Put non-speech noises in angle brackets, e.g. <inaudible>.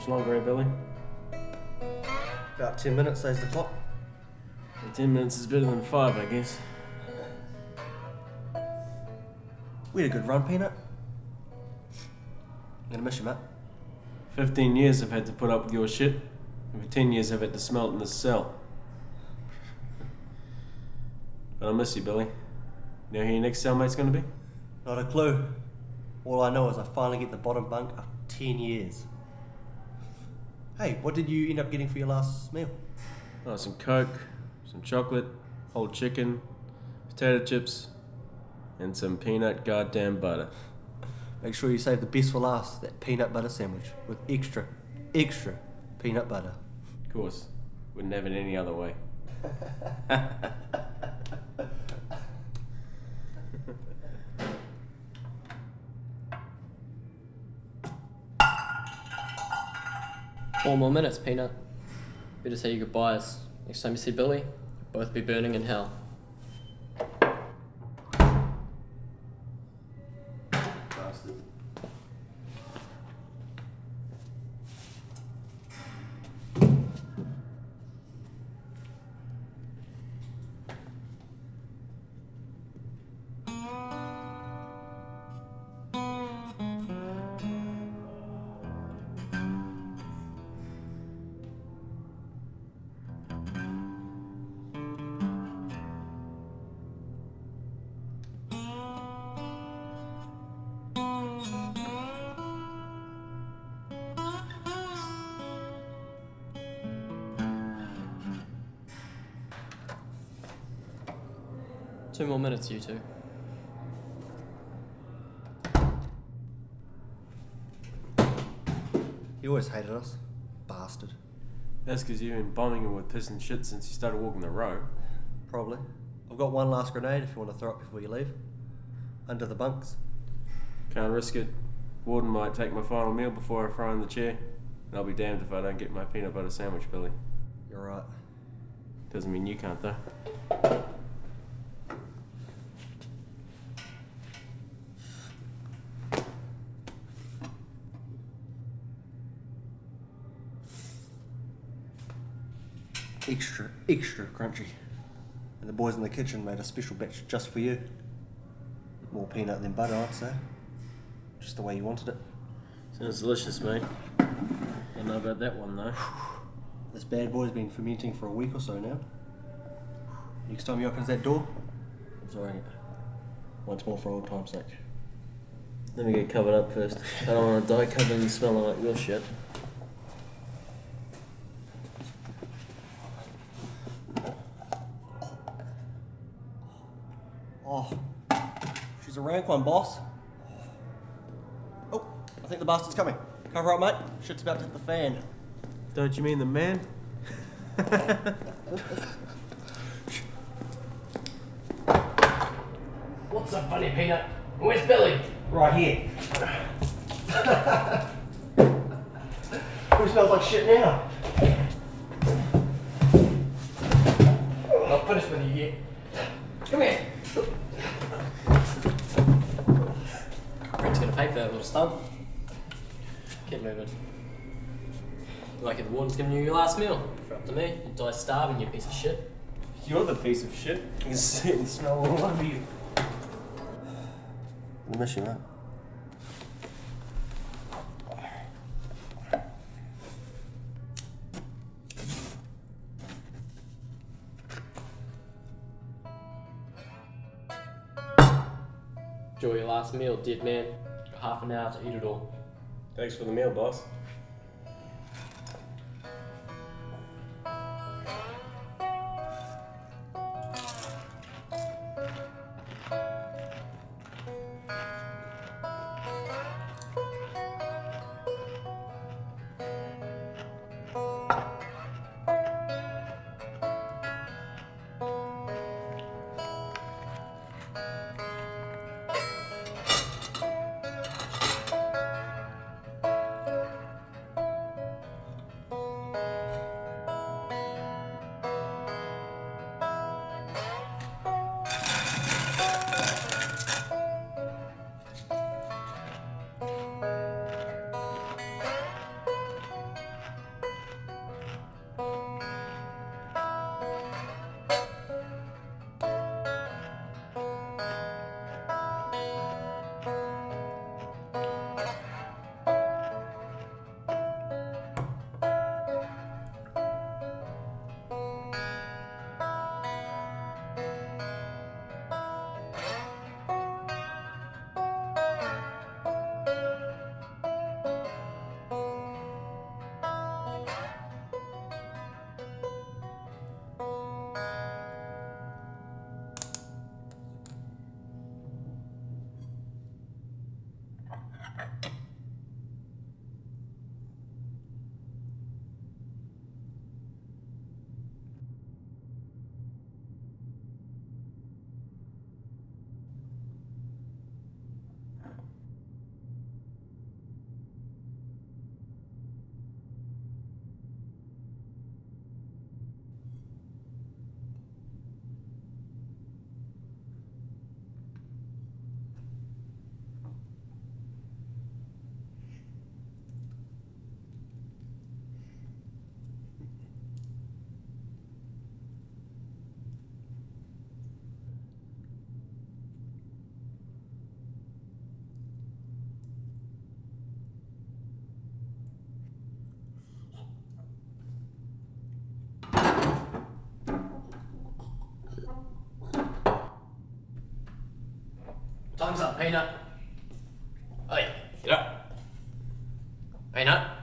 much longer, eh, Billy? About 10 minutes, says the clock. Well, Ten minutes is better than five, I guess. We had a good run, Peanut. I'm gonna miss you, mate. Fifteen years I've had to put up with your shit. And for ten years I've had to smell it in this cell. But I miss you, Billy. You know who your next cellmate's gonna be? Not a clue. All I know is I finally get the bottom bunk after 10 years. Hey, what did you end up getting for your last meal? Oh, some Coke, some chocolate, whole chicken, potato chips, and some peanut goddamn butter. Make sure you save the best for last that peanut butter sandwich with extra, extra peanut butter. Of course, wouldn't have it any other way. <laughs> Four more minutes, Peanut. Better say your goodbyes. Next time you see Billy, both be burning in hell. Two more minutes, you two. He always hated us. Bastard. That's because you've been bombing him with piss and shit since you started walking the row. Probably. I've got one last grenade if you want to throw it before you leave. Under the bunks. Can't risk it. Warden might take my final meal before I throw in the chair. And I'll be damned if I don't get my peanut butter sandwich, Billy. You're right. Doesn't mean you can't, though. Extra, extra crunchy. And the boys in the kitchen made a special batch just for you. More peanut than butter, I'd say. Just the way you wanted it. Sounds delicious, mate. Don't know about that one, though. <sighs> This bad boy's been fermenting for a week or so now. Next time he opens that door, I'm sorry. Once more for old time's sake. Let me get covered up first. I don't want to die covered in smelling like your shit. Oh, she's a rank one, boss. Oh, I think the bastard's coming. Cover up, mate. Shit's about to hit the fan. Don't you mean the man? <laughs> What's up, funny Peanut? Where's Billy? Right here. Who smells like shit now? Not finished with you yet. Come here. Rick's gonna pay for that little stunt. Keep moving. Like if the warden's giving you your last meal. If up to me, you die starving, you piece of shit. You're the piece of shit. <laughs> You can see and smell all over you. I miss you, mate. Enjoy your last meal, dead man. Half an hour to eat it all. Thanks for the meal, boss. Peanut. Oh yeah, get up. Peanut.